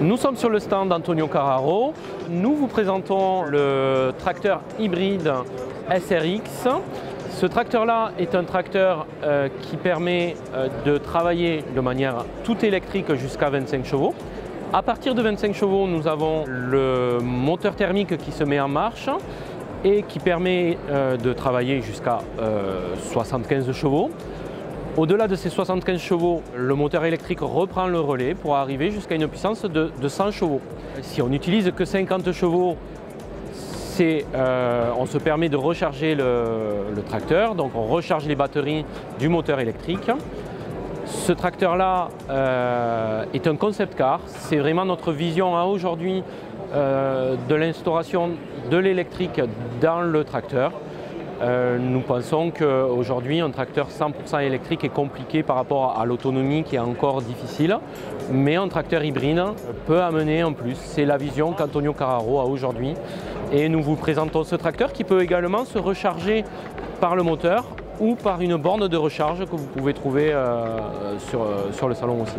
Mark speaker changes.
Speaker 1: Nous sommes sur le stand d'Antonio Carraro. Nous vous présentons le tracteur hybride SRX. Ce tracteur-là est un tracteur euh, qui permet euh, de travailler de manière tout électrique jusqu'à 25 chevaux. À partir de 25 chevaux, nous avons le moteur thermique qui se met en marche et qui permet euh, de travailler jusqu'à 75 chevaux. Au-delà de ces 75 chevaux, le moteur électrique reprend le relais pour arriver jusqu'à une puissance de, 100 chevaux. Si on n'utilise que 50 chevaux, euh, on se permet de recharger le, tracteur, donc on recharge les batteries du moteur électrique. Ce tracteur-là euh, est un concept car, c'est vraiment notre vision aujourd'hui euh, de l'instauration de l'électrique dans le tracteur. Euh, nous pensons qu'aujourd'hui, un tracteur 100% électrique est compliqué par rapport à l'autonomie qui est encore difficile, mais un tracteur hybride peut amener en plus. C'est la vision qu'Antonio Carraro a aujourd'hui. Et nous vous présentons ce tracteur qui peut également se recharger par le moteur ou par une borne de recharge que vous pouvez trouver euh, sur, sur le salon aussi.